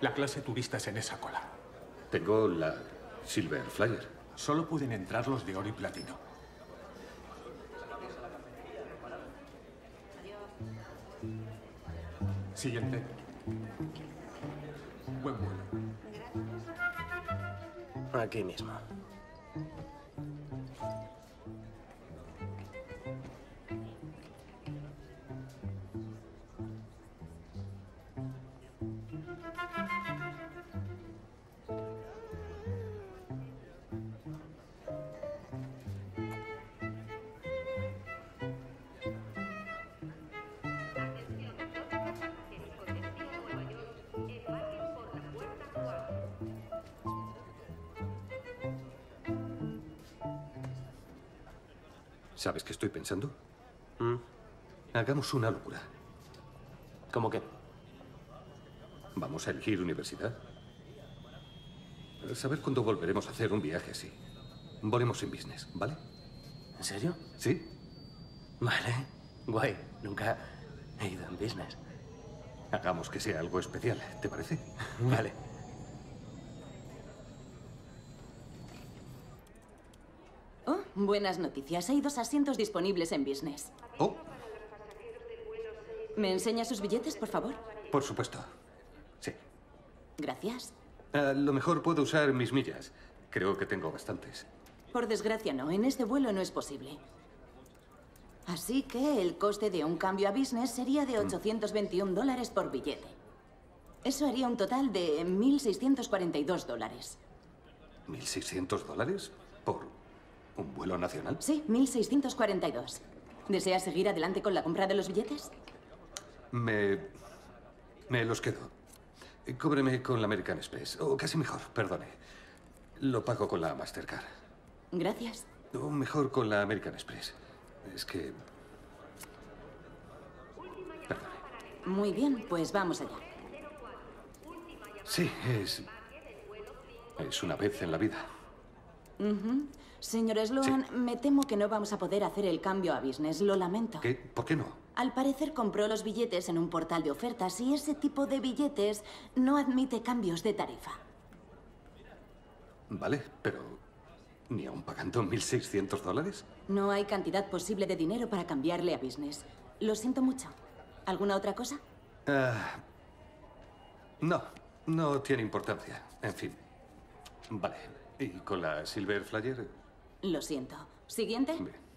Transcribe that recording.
La clase turista es en esa cola. Tengo la Silver Flyer. Solo pueden entrar los de oro y platino. Siguiente. Buen vuelo. Aquí mismo. ¿Sabes qué estoy pensando? Hagamos una locura. ¿Cómo qué? Vamos a elegir universidad. A saber cuándo volveremos a hacer un viaje así. Volemos en business, ¿vale? ¿En serio? Sí. Vale. Guay. Nunca he ido en business. Hagamos que sea algo especial, ¿te parece? Vale. Buenas noticias. Hay dos asientos disponibles en business. Oh, ¿Me enseña sus billetes, por favor? por supuesto. Sí. Gracias. A lo mejor puedo usar mis millas. Creo que tengo bastantes. Por desgracia, no. En este vuelo no es posible. Así que el coste de un cambio a business sería de 821 dólares por billete. Eso haría un total de 1.642 dólares. ¿1.600 dólares? ¿Por un vuelo nacional? Sí, 1.642. ¿Desea seguir adelante con la compra de los billetes? Me. Me los quedo. Cóbreme con la American Express. O casi mejor, perdone. Lo pago con la Mastercard. Gracias. O mejor con la American Express. Es que. Perdone. Muy bien, pues vamos allá. Sí, es. Es una vez en la vida. Señor Sloan, me temo que no vamos a poder hacer el cambio a business. Lo lamento. ¿Qué? ¿Por qué no? Al parecer compró los billetes en un portal de ofertas y ese tipo de billetes no admite cambios de tarifa. Vale, pero. ¿Ni aún pagando 1.600 dólares? No hay cantidad posible de dinero para cambiarle a business. Lo siento mucho. ¿Alguna otra cosa? Ah, no, no tiene importancia. En fin. Vale. ¿Y con la Silver Flyer? Lo siento. ¿Siguiente? Bien.